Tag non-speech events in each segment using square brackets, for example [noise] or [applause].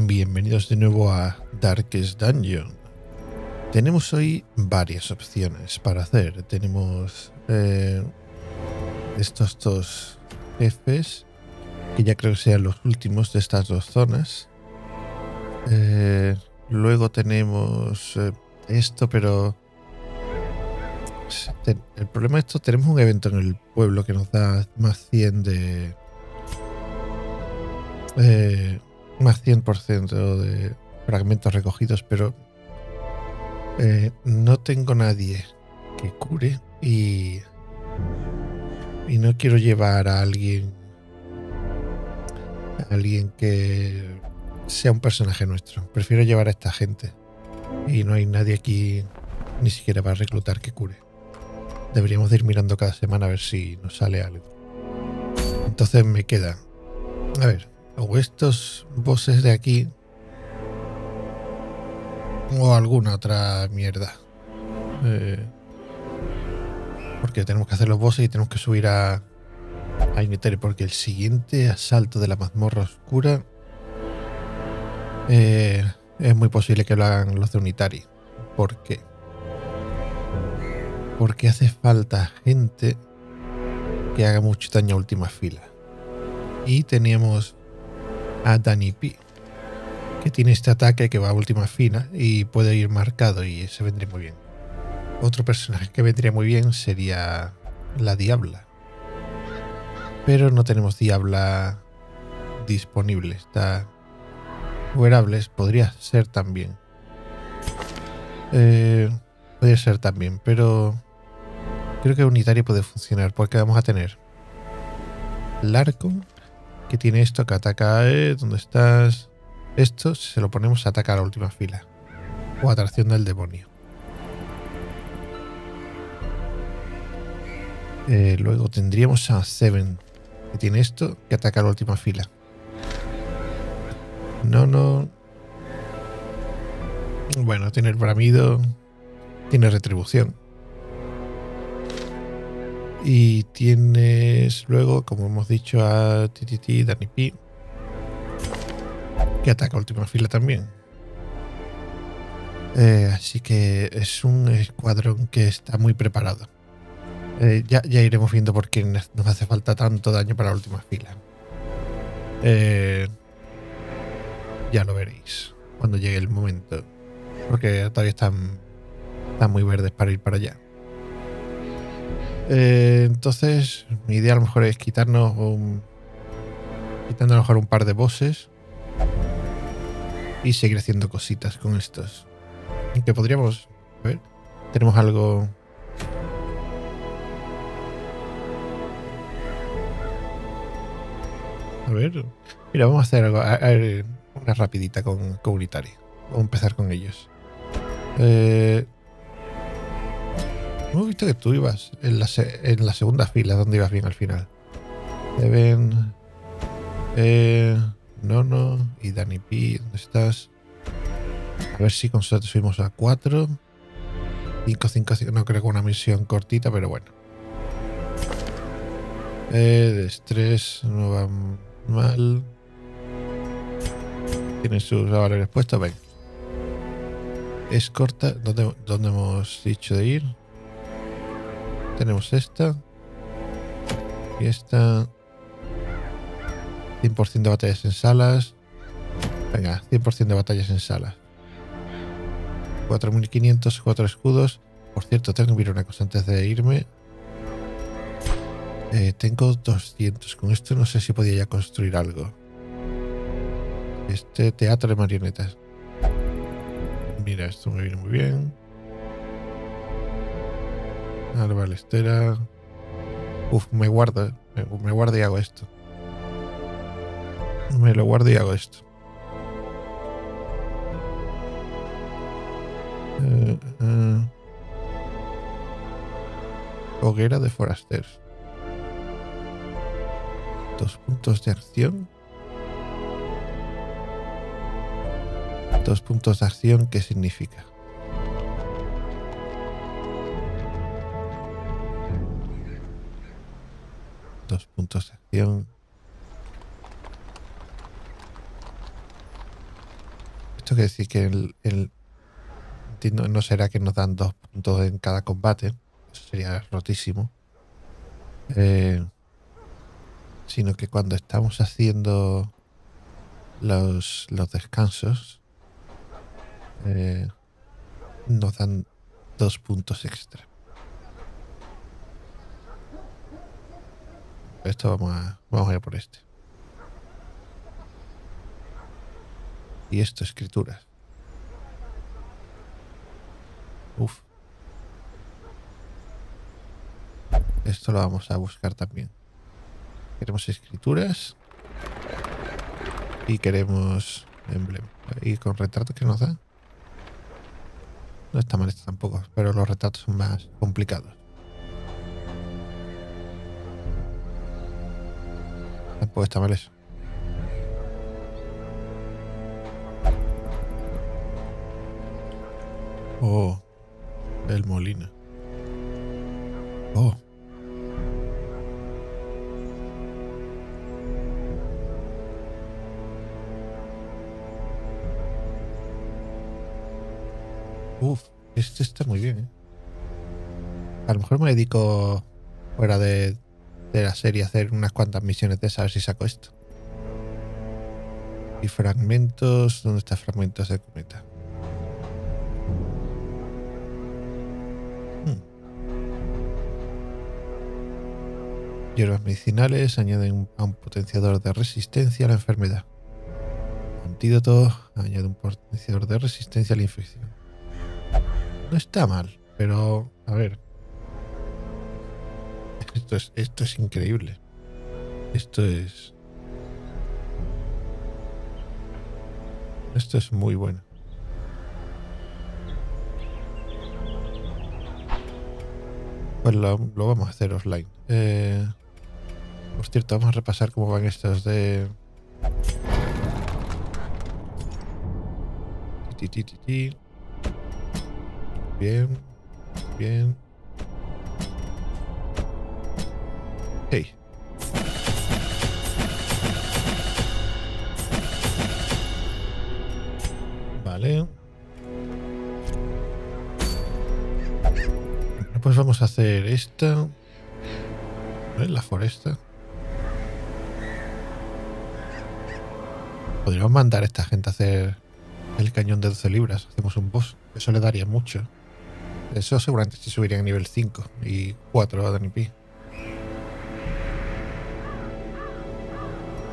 bienvenidos de nuevo a Darkest Dungeon. Tenemos hoy varias opciones para hacer. Tenemos eh, estos dos jefes, que ya creo que sean los últimos de estas dos zonas. Eh, luego tenemos eh, esto, pero el problema es esto, tenemos un evento en el pueblo que nos da más 100 de... más 100% de fragmentos recogidos, pero eh, no tengo nadie que cure y, y no quiero llevar a alguien alguien que sea un personaje nuestro. Prefiero llevar a esta gente y no hay nadie aquí ni siquiera para reclutar que cure. Deberíamos de ir mirando cada semana a ver si nos sale algo. Entonces me queda. A ver, o estos bosses de aquí. O alguna otra mierda. Eh, porque tenemos que hacer los bosses y tenemos que subir a, a Initari. Porque el siguiente asalto de la mazmorra oscura. Eh, es muy posible que lo hagan los de Unitari. ¿Por qué? Porque hace falta gente que haga mucho daño a última fila. Y teníamos a Danny P, que tiene este ataque que va a última fila y puede ir marcado y se vendría muy bien. Otro personaje que vendría muy bien sería la Diabla. Pero no tenemos Diabla disponible. Está Wearables podría ser también. Eh, podría ser también, pero Creo que unitario puede funcionar porque vamos a tener Larcon, que tiene esto que ataca, eh, ¿dónde estás? Esto, si se lo ponemos, ataca a la última fila. O atracción del demonio. Eh, luego tendríamos a Seven, que tiene esto, que ataca a la última fila. No, no. Bueno, tiene el bramido. Tiene retribución. Y tienes luego, como hemos dicho, a TTT, Danny P, que ataca última fila también. Eh, así que es un escuadrón que está muy preparado. Eh, ya, iremos viendo por qué nos hace falta tanto daño para la última fila. Eh, ya lo veréis cuando llegue el momento. Porque todavía están, están muy verdes para ir para allá. Eh, entonces, mi idea a lo mejor es quitarnos un. Quitando a lo mejor un par de bosses. Y seguir haciendo cositas con estos. Que podríamos. A ver. Tenemos algo. A ver. Mira, vamos a hacer algo. una rapidita con Comunitari. Vamos a empezar con ellos. Eh, Hemos visto que tú ibas en la, en la segunda fila, donde ibas bien al final. Even, eh, Nono y Danny P, ¿dónde estás? A ver si con suerte subimos a 4. 5, 5, 5. No creo que una misión cortita, pero bueno. Eh, de estrés no va mal. Tiene sus valores puestos. Ven. Es corta. ¿Dónde, ¿Dónde hemos dicho de ir? Tenemos esta. Y esta. 100% de batallas en salas. Venga, 100% de batallas en salas. 4500, 4 escudos. Por cierto, tengo que mirar una cosa antes de irme. Eh, tengo 200. Con esto no sé si podía ya construir algo. Este teatro de marionetas. Mira, esto me viene muy bien. Vale, estera. Uf, me guardo. Me, guardo y hago esto. Me lo guardo y hago esto. Eh, eh. Hoguera de forasters. Dos puntos de acción. Dos puntos de acción, ¿qué significa? Dos puntos de acción. Esto quiere decir que el, el- entiendo, no será que nos dan dos puntos en cada combate. Sería rotísimo. Eh, sino que cuando estamos haciendo los, los descansos, eh, nos dan dos puntos extra. Esto vamos a, vamos a ir por este. Y esto, escrituras. Uf. Esto lo vamos a buscar también. Queremos escrituras. Y queremos emblema. Y con retratos que nos da. No está mal esto tampoco, pero los retratos son más complicados. Mal eso. Oh, el molino. Oh. Uf, este está muy bien. ¿eh? A lo mejor me dedico fuera de, serie a hacer unas cuantas misiones de ver si saco esto. Y fragmentos. ¿Dónde está fragmentos de cometa? Hmm. Hierbas medicinales añaden a un potenciador de resistencia a la enfermedad. Antídoto añade un potenciador de resistencia a la infección. No está mal, pero a ver. Esto es, esto es increíble. Esto es. Esto es muy bueno. Pues lo, vamos a hacer offline. Eh, por cierto, vamos a repasar cómo van estos de. Bien, bien. Hey. Vale. Pues vamos a hacer esta. La foresta. Podríamos mandar a esta gente a hacer el cañón de 12 libras. Hacemos un boss. Eso le daría mucho. Eso seguramente se subiría a nivel 5 y 4 a Danny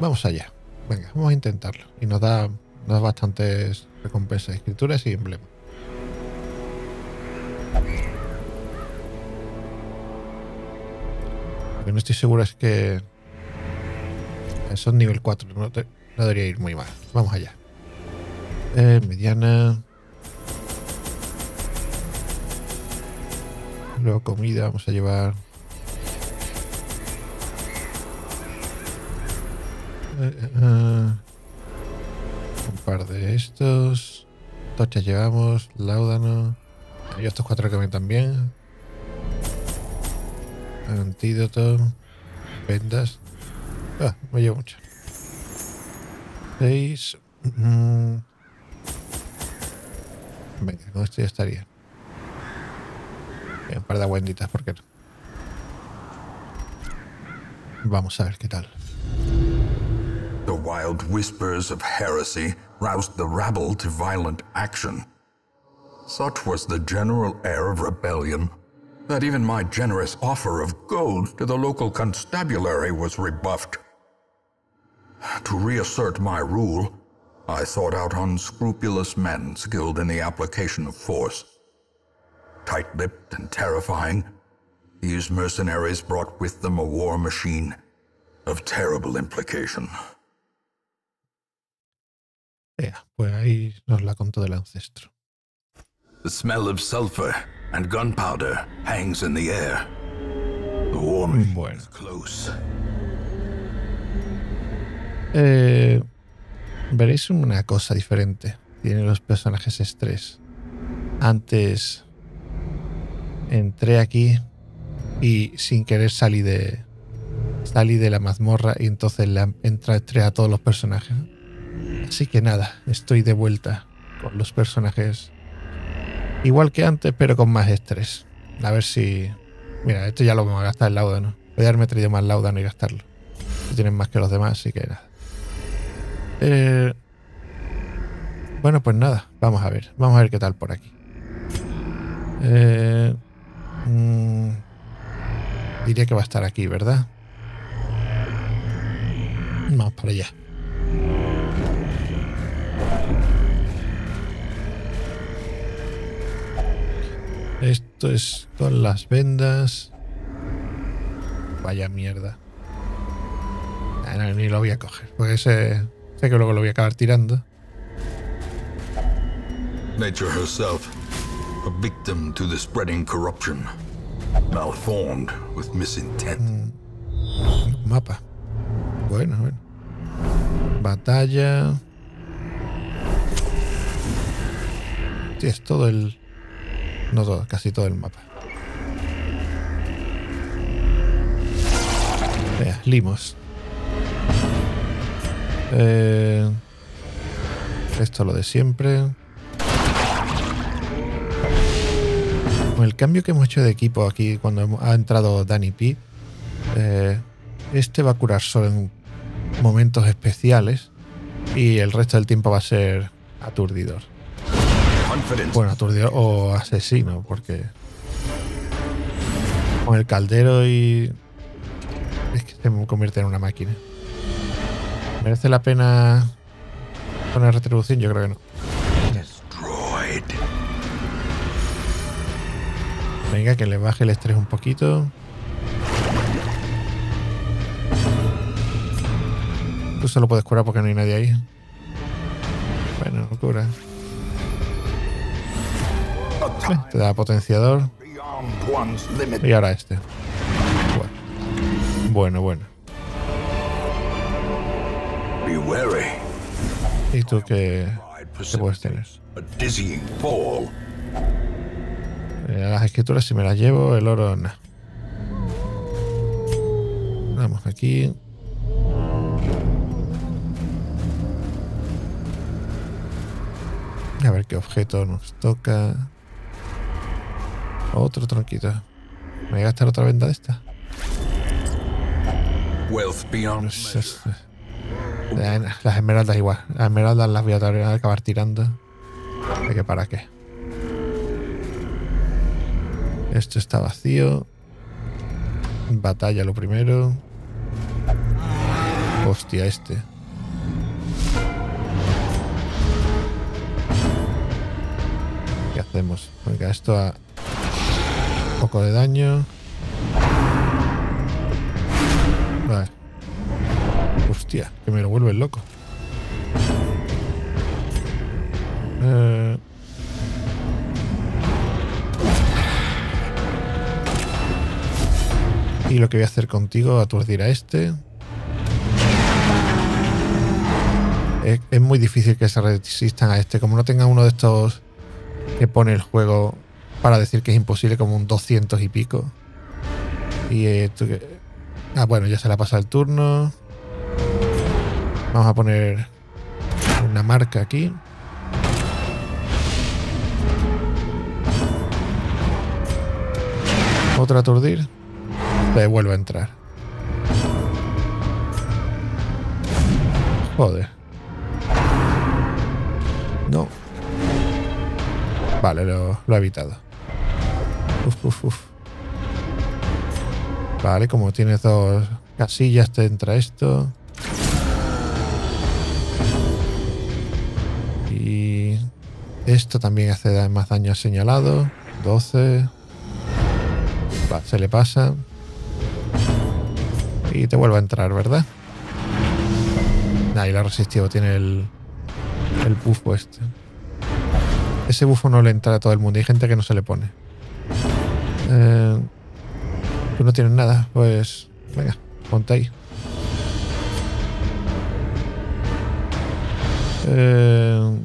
Vamos allá. Venga, vamos a intentarlo. Y nos da, nos bastantes recompensas, escrituras y emblemas. Lo que no estoy seguro es que es nivel 4. No, te- no debería ir muy mal. Vamos allá. Eh, mediana. Luego comida, vamos a llevar. Un par de estos. Tochas llevamos, láudano. Y estos cuatro que ven también. Antídoto. Vendas. Ah, me llevo mucho. Seis. Mm. Venga, con esto ya estaría. Eh, Un par de aguanditas, ¿por qué no? Vamos a ver qué tal. Wild whispers of heresy roused the rabble to violent action. Such was the general air of rebellion that even my generous offer of gold to the local constabulary was rebuffed. To reassert my rule, I sought out unscrupulous men skilled in the application of force. Tight lipped and terrifying, these mercenaries brought with them a war machine of terrible implication. Ea, pues ahí nos la contó del ancestro. The smell of sulfur and gunpowder hangs in the air. The war machine Bueno. is close. Eh, veréis una cosa diferente. Tienen los personajes estrés. Antes entré aquí y sin querer salí de salí de la mazmorra y entonces entra estrés a todos los personajes. Así que nada, estoy de vuelta con los personajes igual que antes, pero con más estrés. A ver si... Mira, esto ya lo vamos a gastar el Laudano. Voy a haberme traído más Laudano y gastarlo. Tienen más que los demás, así que nada. Eh, bueno, pues nada, vamos a ver. Vamos a ver qué tal por aquí. Eh, mm, diría que va a estar aquí, ¿verdad? Vamos para allá. Esto es con las vendas. Vaya mierda. Ah, no, ni lo voy a coger, porque sé, sé que luego lo voy a acabar tirando. Nature herself, a victim to the spreading corruption, malformed with misintent. Un mapa. Bueno, bueno. Batalla. Sí, es todo el... No todo, casi todo el mapa. Vea, limos. Eh, esto lo de siempre. Con el cambio que hemos hecho de equipo aquí cuando ha entrado Danny P, eh, este va a curar solo en momentos especiales y el resto del tiempo va a ser aturdidor. Bueno, aturdidor o asesino, porque con el caldero y es que se me convierte en una máquina. ¿Merece la pena poner retribución? Yo creo que no. Venga, que le baje el estrés un poquito. Tú solo puedes curar porque no hay nadie ahí. Bueno, no cura. Te da potenciador. Y ahora este. Bueno, bueno. ¿Y tú qué, qué puedes tener? Eh, las escrituras si me las llevo, el oro no. Vamos aquí. A ver qué objeto nos toca. Otro tronquito. ¿Me voy a gastar otra venda de esta? Wealth beyond Las esmeraldas igual. Las esmeraldas las voy a acabar tirando. ¿De qué para qué? Esto está vacío. Batalla lo primero. Hostia, este. ¿Qué hacemos? Venga, esto a poco de daño. Vale. Hostia, que me lo vuelve loco. Eh, Y lo que voy a hacer contigo, aturdir a este. Es, es muy difícil que se resistan a este. Como no tenga uno de estos que pone el juego para decir que es imposible, como un 200 y pico. Y tú que- Ah, bueno, ya se le ha pasado el turno. Vamos a poner una marca aquí. Otra aturdir. Le vuelve a entrar. Joder. No. Vale, lo, lo ha evitado. Vale, como tienes dos casillas, te entra esto. Y esto también hace más daño al señalado. 12. Va, se le pasa. Y te vuelve a entrar, ¿verdad? Ahí la resistió, tiene el, el bufo este. Ese bufo no le entra a todo el mundo. Hay gente que no se le pone. Eh, Tú no tienes nada, pues. Venga, ponte ahí. Eh.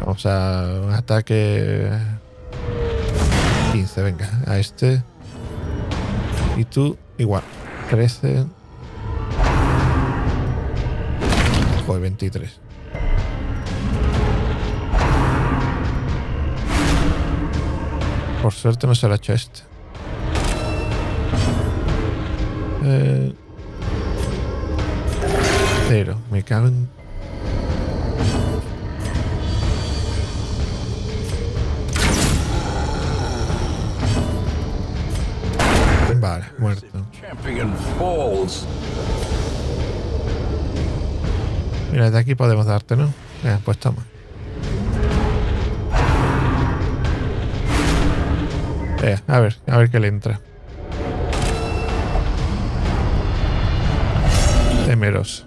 Vamos a un ataque 15, venga, a este. Y tú igual. 13. Joder, 23. Por suerte no se lo ha hecho este. Eh, cero. Me cago en... Vale, muerto. Mira, de aquí podemos darte, ¿no? Eh, pues toma. Eh, a ver, a ver qué le entra. Temeroso.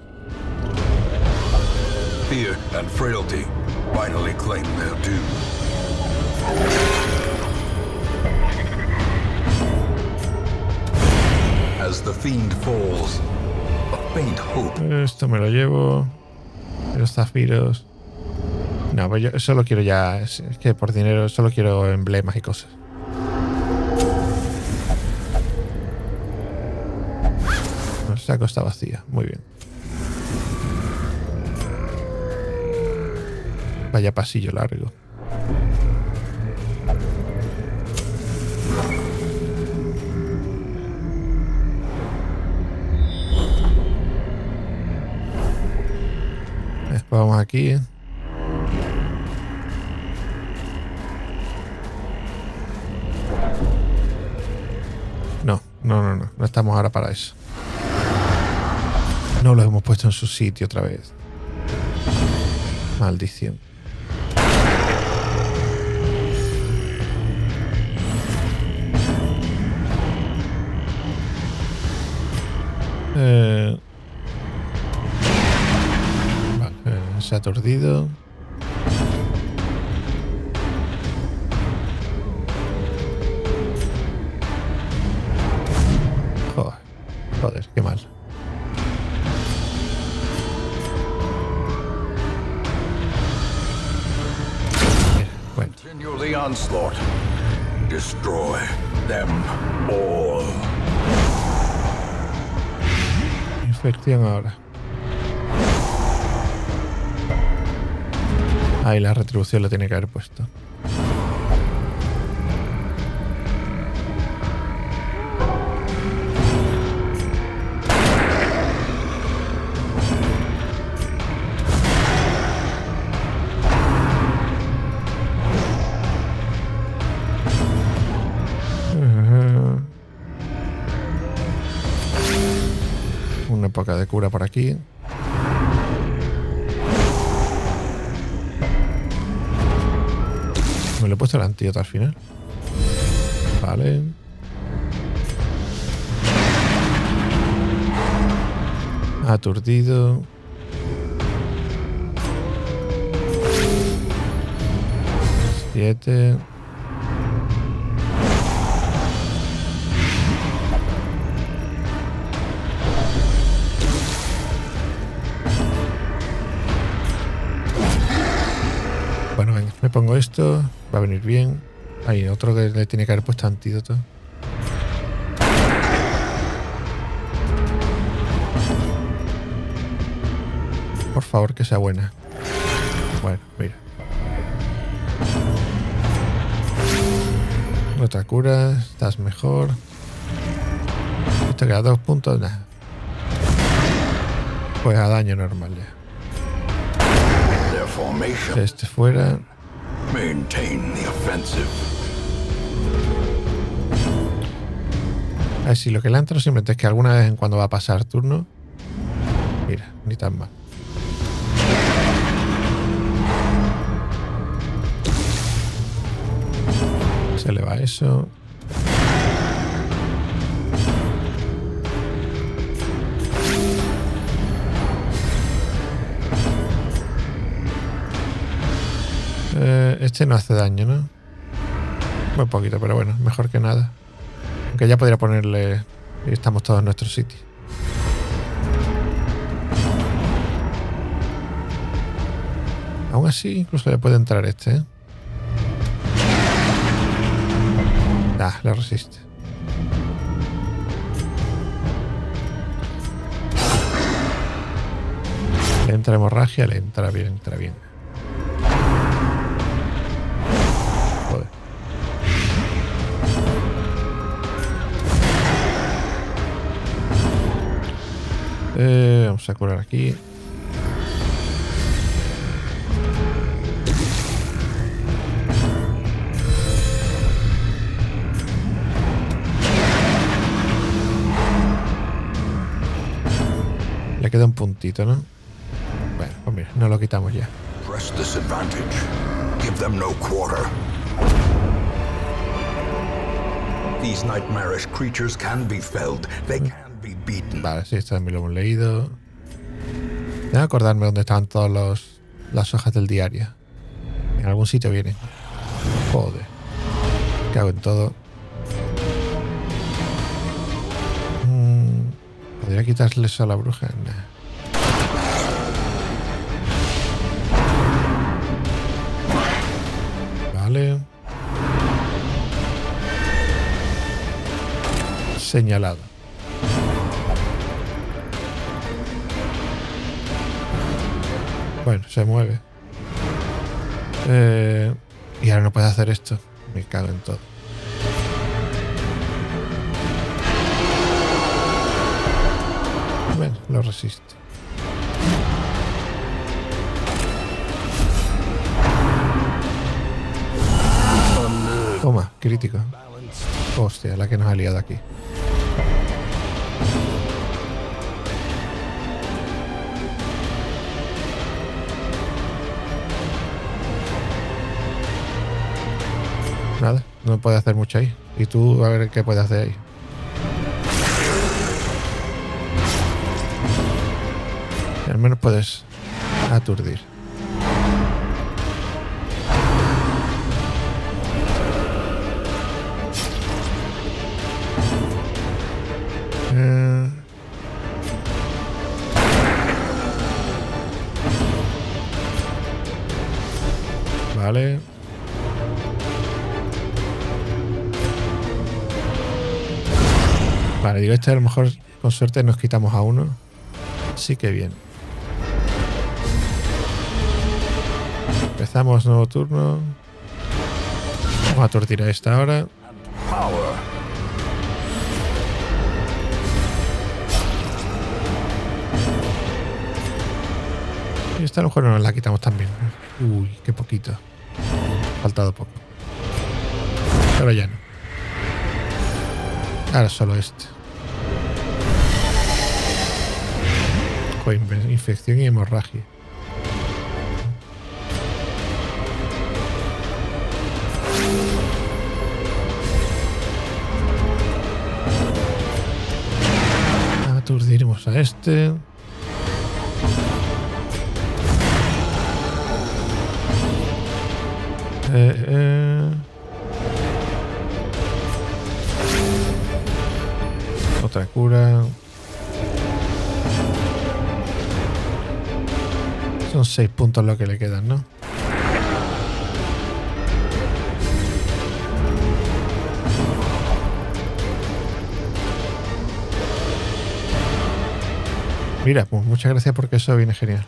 Fear and frailty finally claim their due. As the fiend falls, a faint hope Esto me lo llevo. Los zafiros. No, pues yo solo quiero ya. Es que por dinero solo quiero emblemas y cosas. Está vacía. Muy bien. Vaya pasillo largo. Vamos aquí. ¿eh? No, no, no, no. No estamos ahora para eso. No lo hemos puesto en su sitio otra vez. Maldición. Eh, se ha aturdido. Infección ahora. Ahí la retribución lo tiene que haber puesto. Cura por aquí. Me lo he puesto el antídoto al final. Vale. Aturdido. Siete. Esto. Va a venir bien. Hay otro que le tiene que haber puesto antídoto. Por favor, que sea buena. Bueno, mira. Otra cura, estás mejor. Esto queda dos puntos, nada. Pues a daño normal ya. Este fuera. Maintain the offensive. A ver si lo que entro simplemente es que alguna vez en cuando va a pasar turno. Mira, ni tan mal. Se le va eso. Eh, este no hace daño, ¿no? Muy poquito, pero bueno, mejor que nada. Aunque ya podría ponerle... y Estamos todos en nuestro sitio. Aún así, incluso le puede entrar este, ¿eh? Ah, le resiste. Le entra hemorragia, le entra bien, entra bien. Eh, vamos a curar aquí. Le queda un puntito, ¿no? Bueno, pues mira, no lo quitamos ya. Press this advantage. Give them no quarter. These nightmarish creatures can be felled. They can Vale, sí, esto también lo hemos leído. Que acordarme dónde están todas las hojas del diario. En algún sitio vienen. Joder. Cago en todo. Mm, ¿Podría quitarle eso a la bruja? Nah. Vale. Señalado. Bueno, se mueve. Eh, y ahora no puede hacer esto. Me cago en todo. Bueno, lo resiste. Toma, crítico. Hostia, la que nos ha liado aquí. No puede hacer mucho ahí. Y tú a ver qué puede hacer ahí. Al menos puedes aturdir. Digo, este a lo mejor con suerte nos quitamos a uno. Sí que bien. Empezamos nuevo turno. Vamos a aturdir a esta ahora. Y esta a lo mejor no nos la quitamos también. Uy, qué poquito. Faltado poco. Pero ya no. Ahora solo este. Infección y hemorragia. Aturdiremos a este. Seis puntos lo que le quedan, ¿no? Mira, pues muchas gracias porque eso viene genial.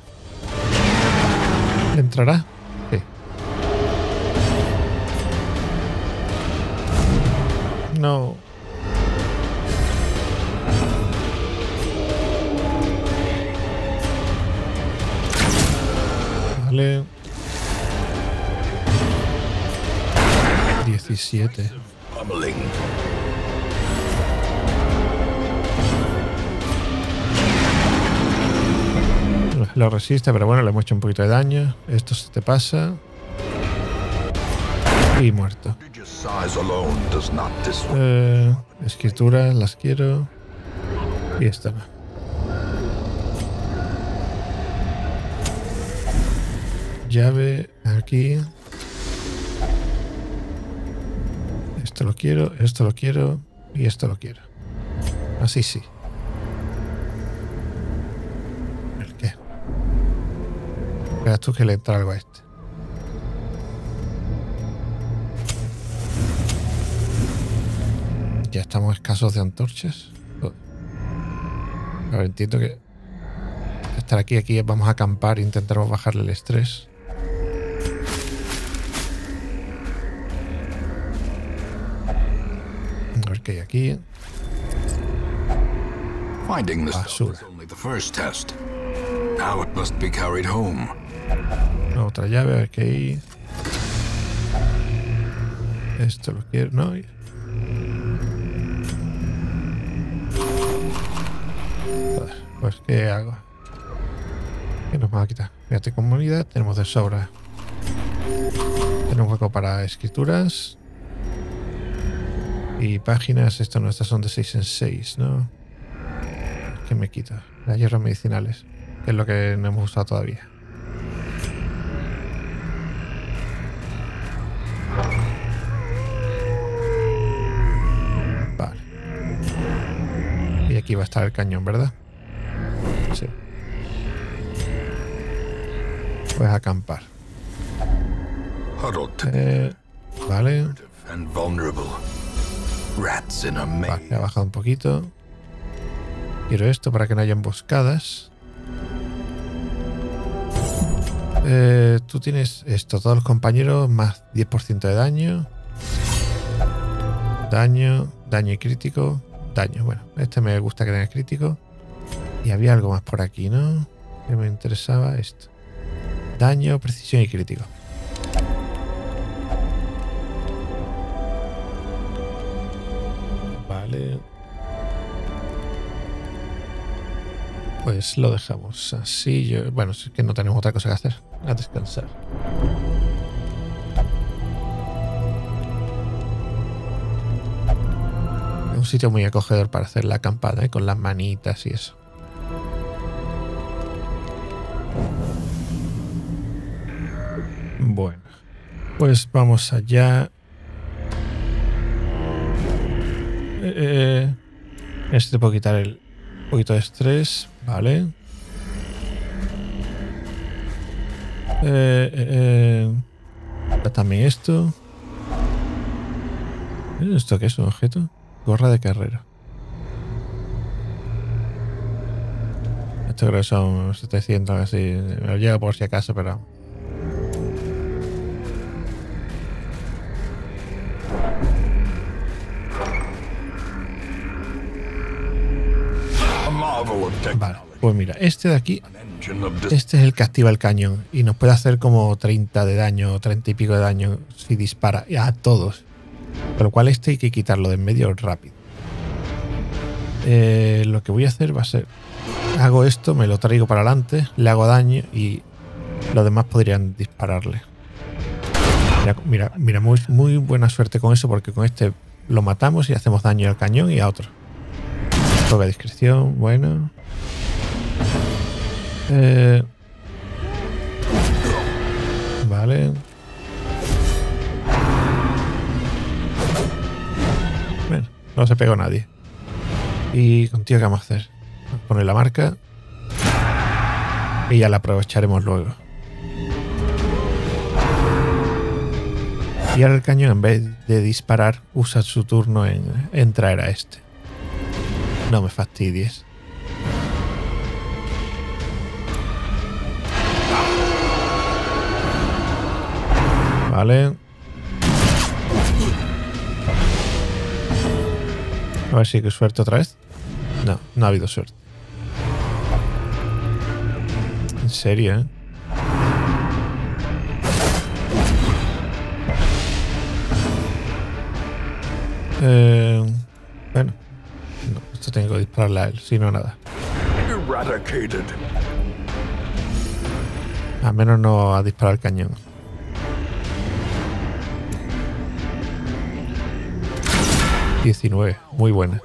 ¿Entrará? 17. Pummeling. Lo resiste, pero bueno, le hemos hecho un poquito de daño. Esto se te pasa. Y muerto. Eh, escrituras, las quiero. Y esta va. Llave aquí. Esto lo quiero, esto lo quiero y esto lo quiero. Así sí. ¿El qué? Verás tú que le entra algo a este. Ya estamos escasos de antorchas. A ver, entiendo que. estar aquí. Aquí vamos a acampar e intentaremos bajarle el estrés. Aquí. Finding the Basura. stuff was only the first test. Now it must be carried home. Otra llave, a ver qué hay. Esto lo quiero, ¿no? Joder, Pues, ¿qué hago? ¿Qué nos va a quitar? Fíjate, comunidad, tenemos de sobra. Tenemos hueco para escrituras. Y páginas, esto no, estas son de 6 en 6, ¿no? ¿Qué me quita? Las hierbas medicinales, que es lo que no hemos usado todavía. Vale. Y aquí va a estar el cañón, ¿verdad? Sí. Puedes acampar. Eh, vale. Vale, ha bajado un poquito. Quiero esto para que no haya emboscadas. Eh, tú tienes esto, todos los compañeros más 10% de daño. Daño, daño y crítico. Daño, bueno, este me gusta que tenga crítico. Y había algo más por aquí, ¿no? Que me interesaba esto. Daño, precisión y crítico. Vale. Pues lo dejamos así. Yo, bueno, es que no tenemos otra cosa que hacer. A descansar. Es un sitio muy acogedor para hacer la acampada, ¿eh? con las manitas y eso. Bueno, pues vamos allá. Eh, eh, este puedo quitar el poquito de estrés, vale. Eh, eh, también esto. ¿Eh, ¿Esto qué es? ¿Un objeto? Gorra de carrera. Esto creo que son 700 así. Me llevo por si acaso, pero... Vale, pues mira, este de aquí Este es el que activa el cañón y nos puede hacer como 30 de daño, 30 y pico de daño si dispara a todos. Con lo cual este hay que quitarlo de en medio rápido. Eh, lo que voy a hacer va a ser, hago esto, me lo traigo para adelante, le hago daño y los demás podrían dispararle. Mira, mira, mira, muy, muy buena suerte con eso porque con este lo matamos y hacemos daño al cañón y a otro. Poca discreción, bueno. Eh, vale. Bueno, no se pegó nadie. ¿Y contigo qué vamos a hacer? Vamos a poner la marca. Y ya la aprovecharemos luego. Y ahora el cañón, en vez de disparar, usa su turno en, en traer a este. No me fastidies. Vale. A ver si hay suerte otra vez. No, no ha habido suerte. En serio, ¿eh? Eh, bueno, no, esto tengo que dispararle a él, si no nada. Al menos no a disparar el cañón. Diecinueve, muy buena.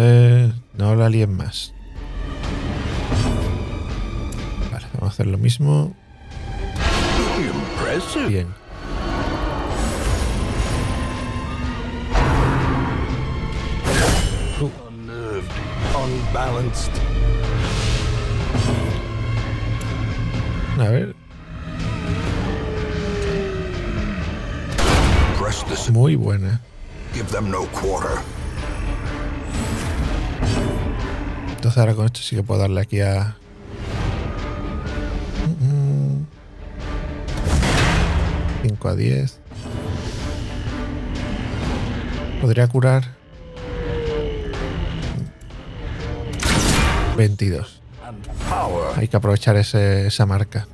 Eh, líen más. Vale, vamos a hacer lo mismo. Bien. Unbalanced. A ver. Muy buena. Give them no quarter. Entonces ahora con esto sí que puedo darle aquí a... Mm. 5 a 10. Podría curar 22. And power. Hay que aprovechar ese- esa marca.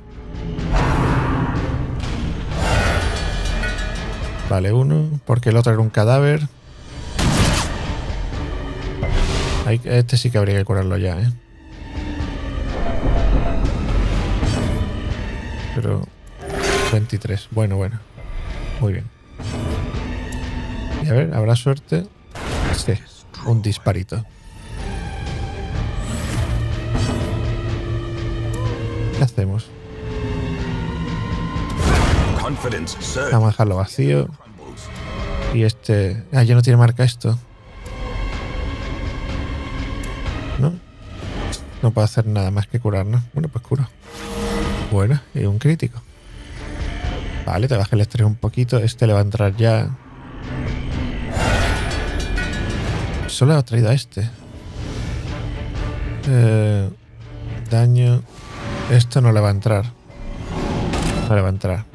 Vale, uno. Porque el otro era un cadáver. Hay- este sí que habría que curarlo ya, ¿eh? Pero... 23. Bueno, bueno. Muy bien. Y a ver, ¿habrá suerte? Sí, un disparito. ¿Qué hacemos? Vamos a dejarlo vacío. Y este... Ah, ya no tiene marca esto. ¿No? No puedo hacer nada más que curarnos. Bueno, pues curo. Bueno, y un crítico. Vale, te baja el estrés un poquito. Este le va a entrar ya. Solo ha traído a este. Eh, daño. Esto no le va a entrar. No le va a entrar.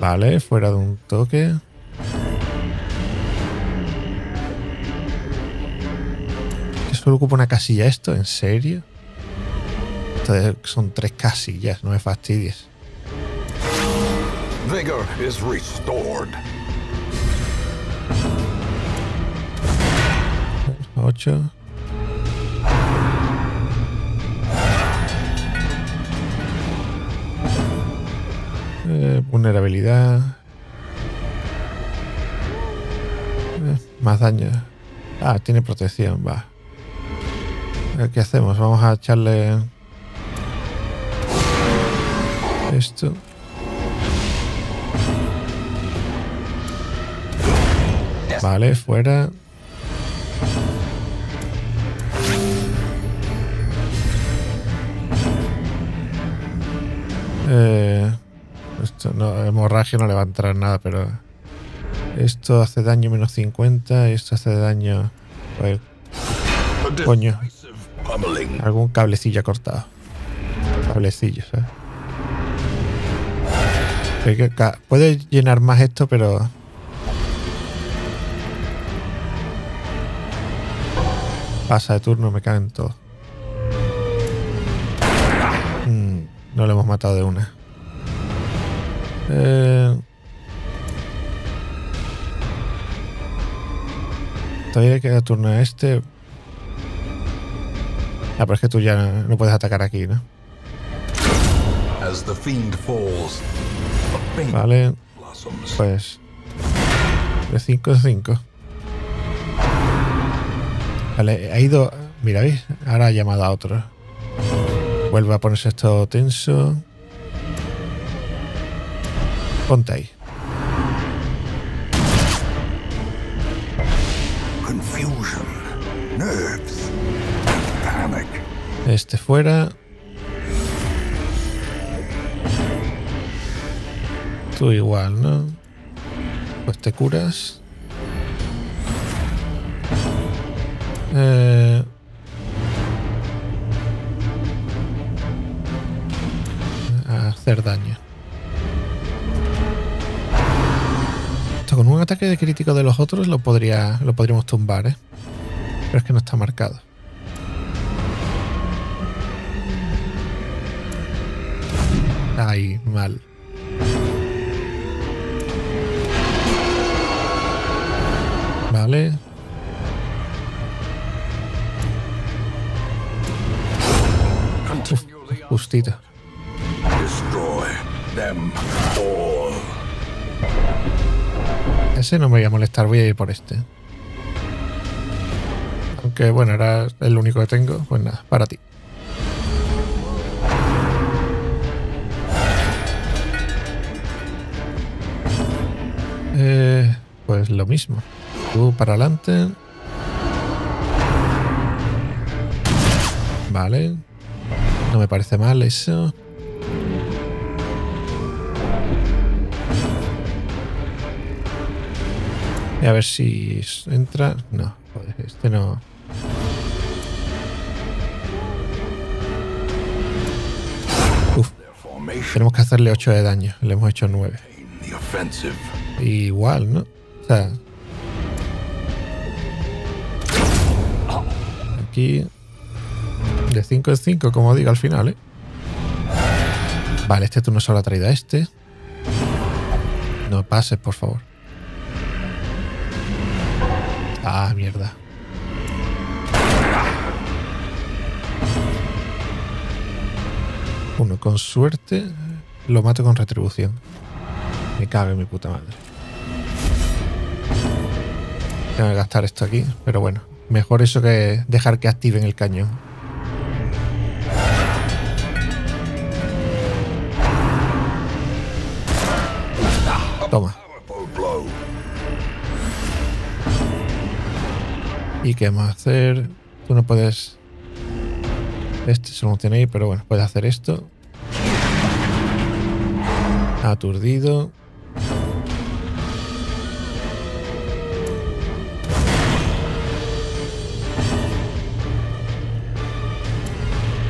Vale, fuera de un toque. Solo ocupa una casilla esto? ¿En serio? Esto de- son tres casillas, no me fastidies. Vigor is restored. Ocho. Eh, vulnerabilidad. Eh, más daño. Ah, tiene protección, va. ¿Qué hacemos? Vamos a echarle esto. Vale, fuera. Eh, esto no, hemorragia no le va a entrar nada, pero esto hace daño menos 50 y esto hace daño. pues, Coño. Algún cablecillo cortado. Cablecillos, ¿eh? Puede llenar más esto, pero. Pasa de turno, me caen todos. Mm, no lo hemos matado de una. Eh, Todavía queda turno a este. Ah, pero es que tú ya no, puedes atacar aquí, ¿no? Vale, pues. De 5 de 5. Vale, ha ido. Mira, ¿veis? Ahora ha llamado a otro. Vuelve a ponerse esto tenso. Ponte ahí. Confusion, panic. Este fuera. Tú igual, ¿no? Pues te curas. Eh, hacer daño. Esto con un ataque de crítico de los otros lo podría lo podríamos tumbar, ¿eh? Pero es que no está marcado. Ay, mal. Vale. All. Ese no me voy a molestar, voy a ir por este. Aunque bueno, era el único que tengo. Pues nada, para ti. Eh, pues lo mismo. Tú para adelante. Vale. No me parece mal eso. A ver si entra. No, joder, este no. Tenemos que hacerle 8 de daño. Le hemos hecho 9. Igual, ¿no? O sea. Aquí. De 5 en 5, como digo al final, ¿eh? Vale, este turno solo ha traído a este. No pases, por favor. Ah, mierda. Uno, con suerte lo mato con retribución. Me cago en mi puta madre. Que gastar esto aquí, pero bueno. Mejor eso que dejar que activen el cañón. Toma. ¿Y qué a hacer? Tú no puedes... Este solo tiene ahí, pero bueno, puedes hacer esto. Aturdido.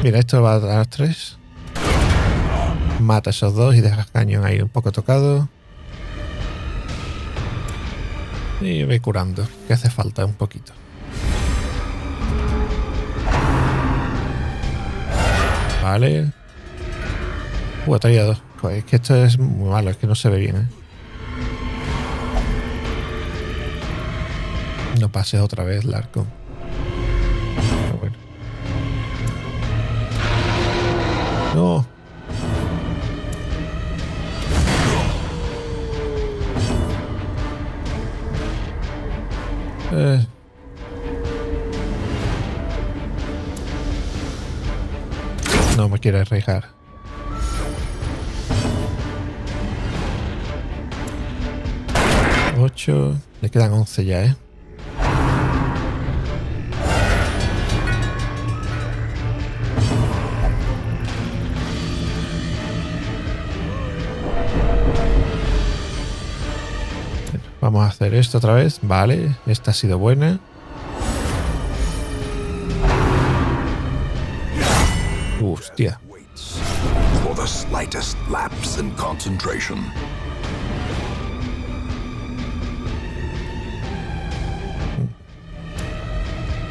Mira, esto va a dar tres. Mata esos dos y dejas cañón ahí un poco tocado. Y voy curando, que hace falta un poquito. Vale. Uh, traído dos. es que esto es muy malo, es que no se ve bien, ¿eh? No pases otra vez, Larco. Pero No. Eh. No me quiere arriesgar. Ocho. Le quedan once ya, ¿eh? Hacer esto otra vez. Vale, esta ha sido buena. Hostia. For the slightest lapse in concentration.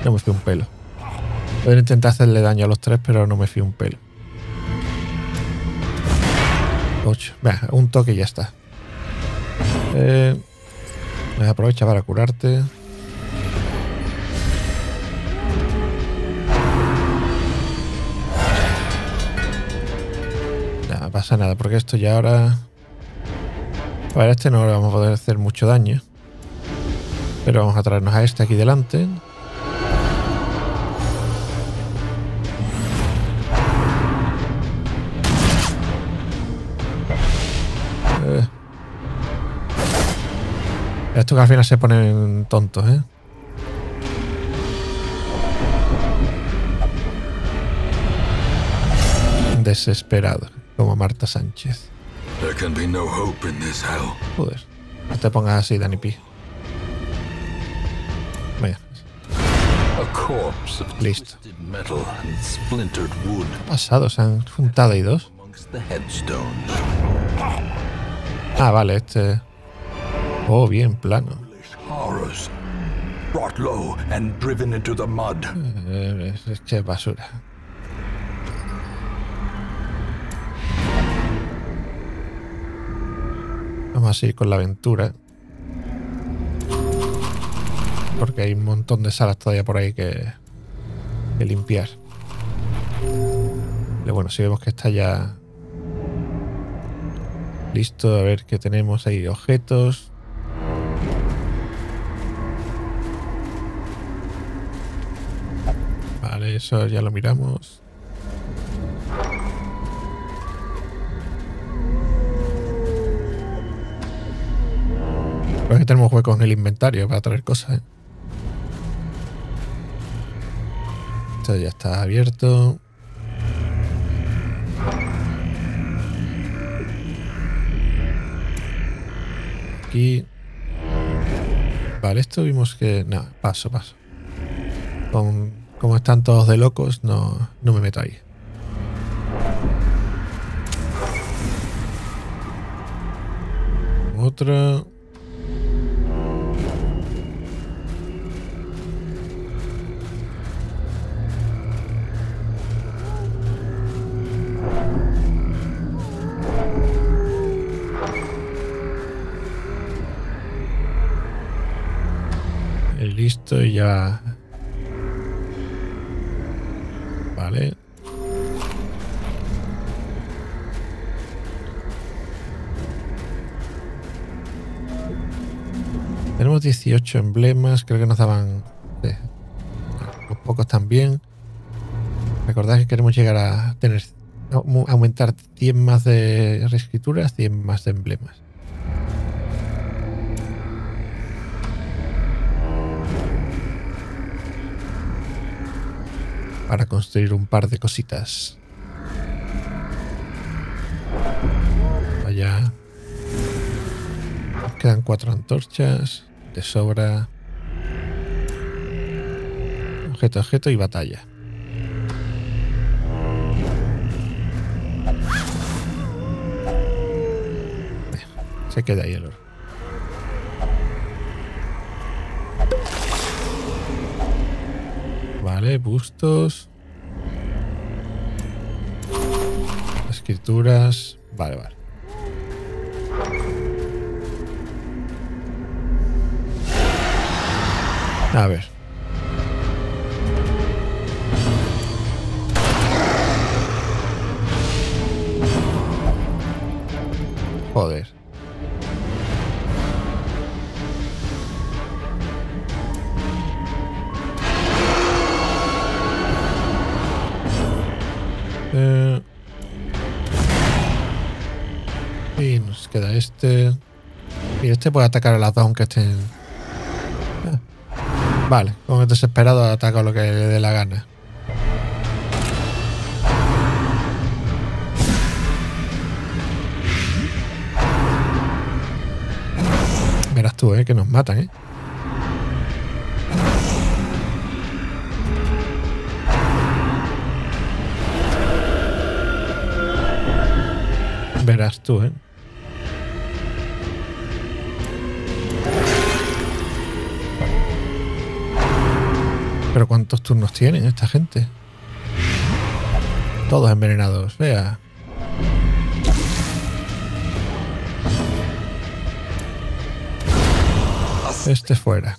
No me fui un pelo. Voy a intentar hacerle daño a los tres, pero no me fui un pelo. 8. Venga, un toque y ya está. Eh, aprovecha para curarte. no pasa nada, porque esto ya ahora... A ver, este no le vamos a poder hacer mucho daño. Pero vamos a traernos a este aquí delante. Esto que al final se ponen tontos, ¿eh? Desesperado como Marta Sánchez. Joder, no te pongas así, Dani P. Venga. Listo. ¿Qué ha pasado? ¿Se han juntado ahí dos? Ah, vale, este... Oh, bien, plano. Eh, es que basura. Vamos a seguir con la aventura. Porque hay un montón de salas todavía por ahí que, limpiar. Pero bueno, si vemos que está ya listo, a ver qué tenemos ahí. Objetos. eso ya lo miramos. Pero es que tenemos huecos en el inventario para traer cosas. ¿eh? Esto ya está abierto. Aquí. Vale, esto vimos que... Nada, paso, paso. Con como están todos de locos, no, no me meto ahí. Otra... listo y ya... Tenemos 18 emblemas, creo que nos daban... los pocos también. Recordad que queremos llegar a tener... aumentar 100 más de reescrituras, 100 más de emblemas. para construir un par de cositas. Allá. quedan cuatro antorchas. De sobra. Objeto, objeto y batalla. Se queda ahí el oro. Vale, bustos. Escrituras. Vale, vale. A ver. Joder. Eh, y nos queda este. Y este puede atacar a las dos aunque estén. Vale, con el desesperado ataca lo que le dé la gana. Verás tú, eh, que nos matan, eh. Verás tú, ¿eh? Pero ¿cuántos turnos tienen esta gente? Todos envenenados, vea. Este fuera.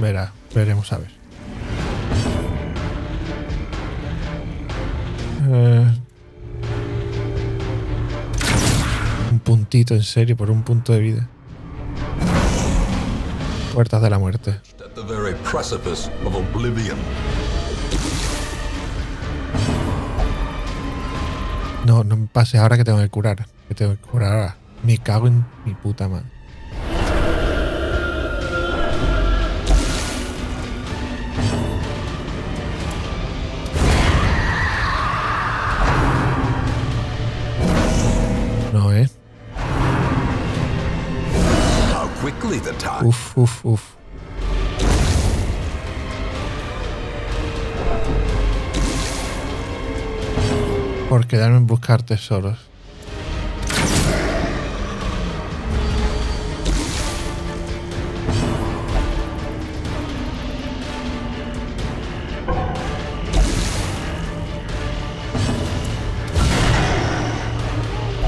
Verá, veremos a ver. Eh, un puntito, en serio, por un punto de vida. Puertas de la muerte. No, no me pases ahora que tengo que curar. Que tengo que curar ahora. Me cago en mi puta madre. Uf, uf. Por quedarme en buscar tesoros.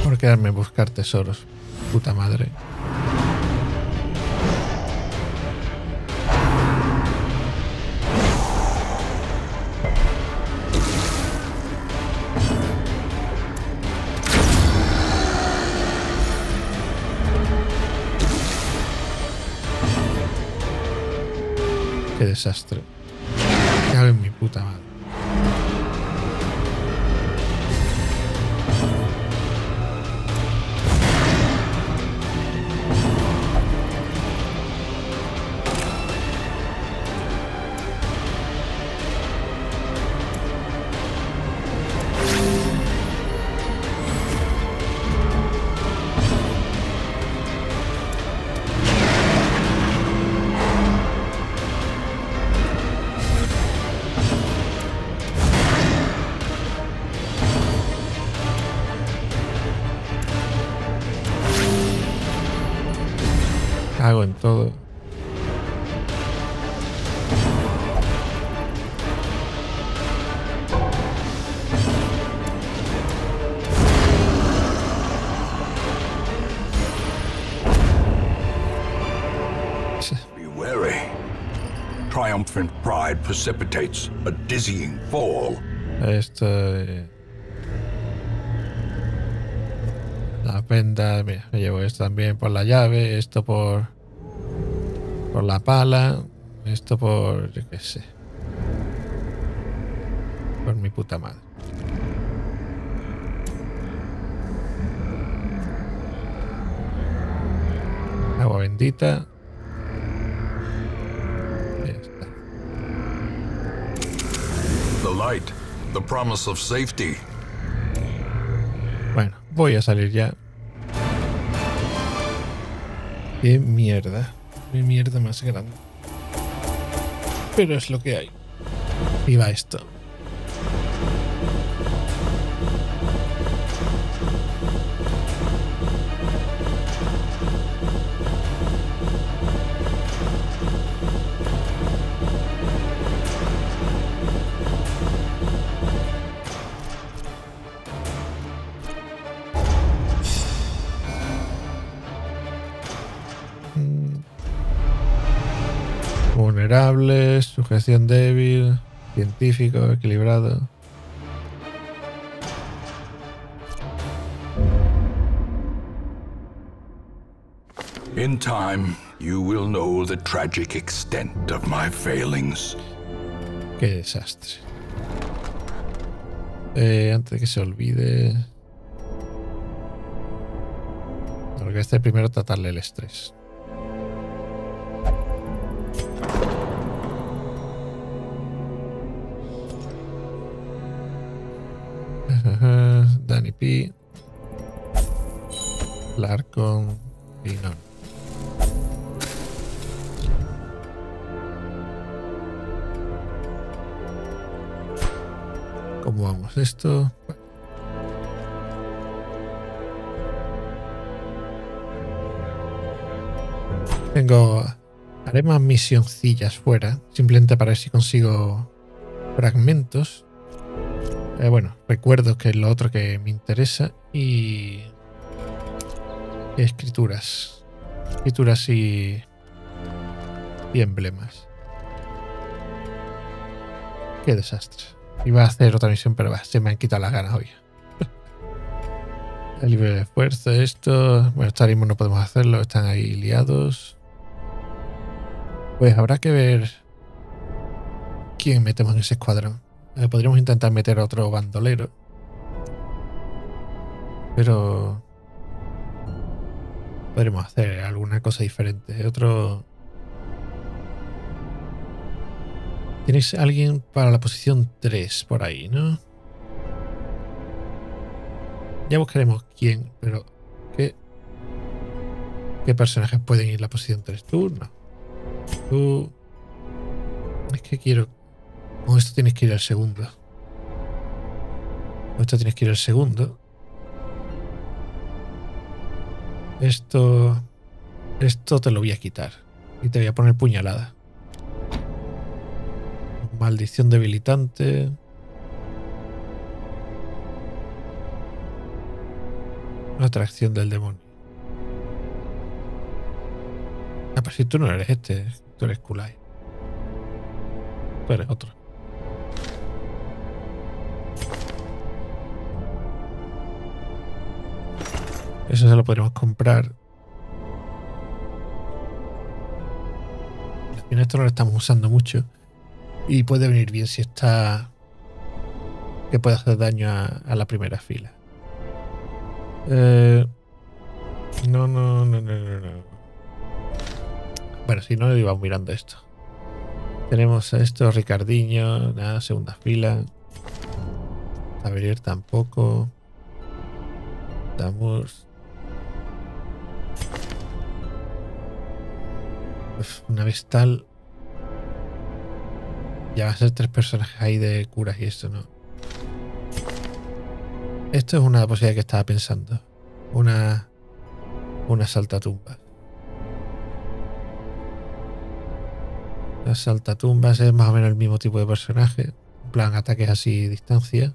Por quedarme en buscar tesoros. Puta madre. Desastre. Cago en mi puta madre. Precipitates a dizzying fall. Esto. eh, La venda, mira, me llevo esto también por la llave, esto por. por la pala, esto por. yo qué sé. Por mi puta madre. Agua bendita. Light, the promise of safety. Bueno, voy a salir ya. Qué mierda. Qué mierda más grande. Pero es lo que hay. Y va esto. Vulnerables, sujeción débil, científico, equilibrado. In time, you will know the tragic extent of my failings. Qué desastre. Eh, antes de que se olvide. Lo que este primero tratarle el estrés. Danny P. Larcon y no. ¿Cómo vamos esto? Tengo... Haré más misioncillas fuera, simplemente para ver si consigo fragmentos. Eh, bueno, recuerdo que es lo otro que me interesa y... Escrituras. Escrituras y... Y emblemas. Qué desastre. Iba a hacer otra misión, pero va, se me han quitado las ganas hoy. [laughs] El libre de esfuerzo, esto. Bueno, ahora no podemos hacerlo, están ahí liados. Pues habrá que ver quién metemos en ese escuadrón. Eh, podríamos intentar meter otro bandolero. Pero. Podremos hacer alguna cosa diferente. Otro. Tenéis alguien para la posición 3 por ahí, ¿no? Ya buscaremos quién, pero ¿qué, qué personajes pueden ir a la posición 3? Tú no. Tú... Es que quiero... Esto tienes que ir al segundo. Esto tienes que ir al segundo. Esto... Esto te lo voy a quitar. Y te voy a poner puñalada. Maldición debilitante. Atracción del demonio. Ah, pero si tú no eres este, tú eres Kulai. Tú eres otro. Eso se lo podríamos comprar. Final esto no lo estamos usando mucho. Y puede venir bien si está. que puede hacer daño a, la primera fila. Eh, no, no, no, no, no, no. Bueno, si no, íbamos mirando esto. Tenemos a esto, Ricardiño, nada, segunda fila. Averier tampoco. Damos. Uf, una vestal. Ya va a ser tres personajes ahí de curas y esto, ¿no? Esto es una posibilidad que estaba pensando. Una. Una saltatumba. Las saltatumbas es más o menos el mismo tipo de personaje. En plan, ataques así distancia.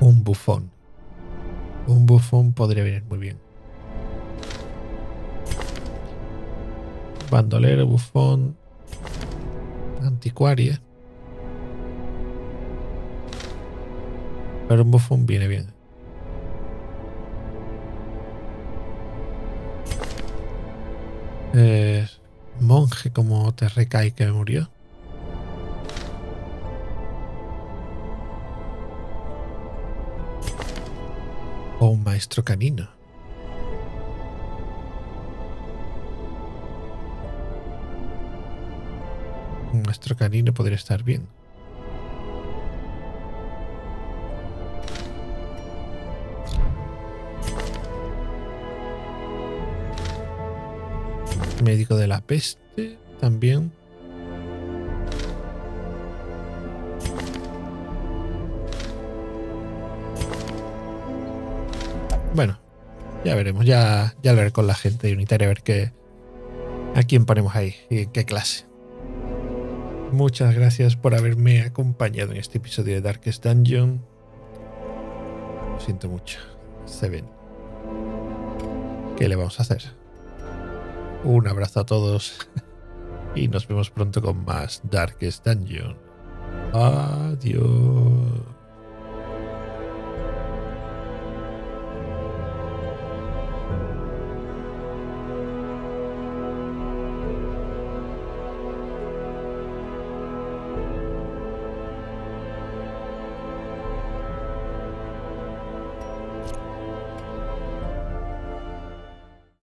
Un bufón. Un bufón podría venir muy bien. Bandolero, bufón. Anticuaria. Pero un bufón viene bien. Eh, monje como te recae que murió. O un maestro canino. Un maestro canino podría estar bien. Médico de la peste también. Bueno, ya veremos, ya, ya veré con la gente Unitaria a ver qué, a quién ponemos ahí y en qué clase. Muchas gracias por haberme acompañado en este episodio de Darkest Dungeon. Lo siento mucho. Se ven. ¿Qué le vamos a hacer? Un abrazo a todos [laughs] y nos vemos pronto con más Darkest Dungeon. Adiós.